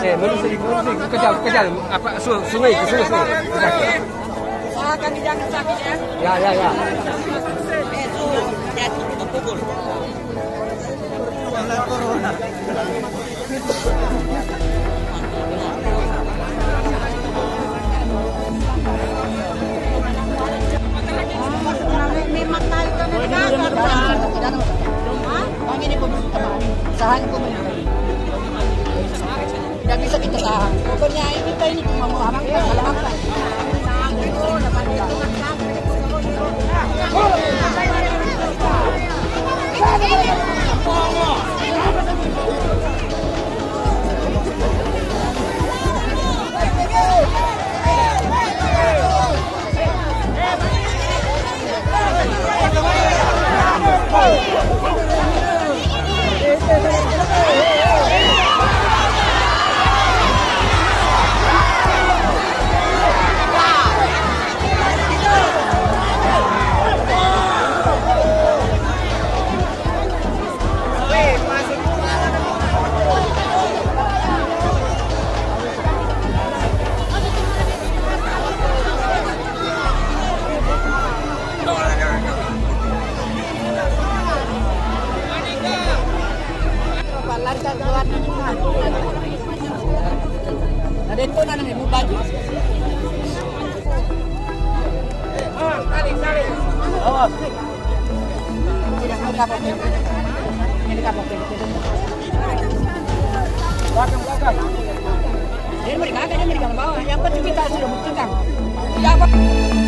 Eh, melusuri, melusuri, kejar, kejar, apa, su- sungai, sungai, sungai. Usahakan jangan sakit ya. Ya, ya, ya. Eh, tuh, jatuh itu pukul. Usahakan pun tidak bisa kita tahan. Pokoknya kita ini cuma mau aman kalau apa? Oh. Oh. Tidak mau kapok. Ini mereka dia mereka bawah. Yang penting kita sudah buktikan. Ya?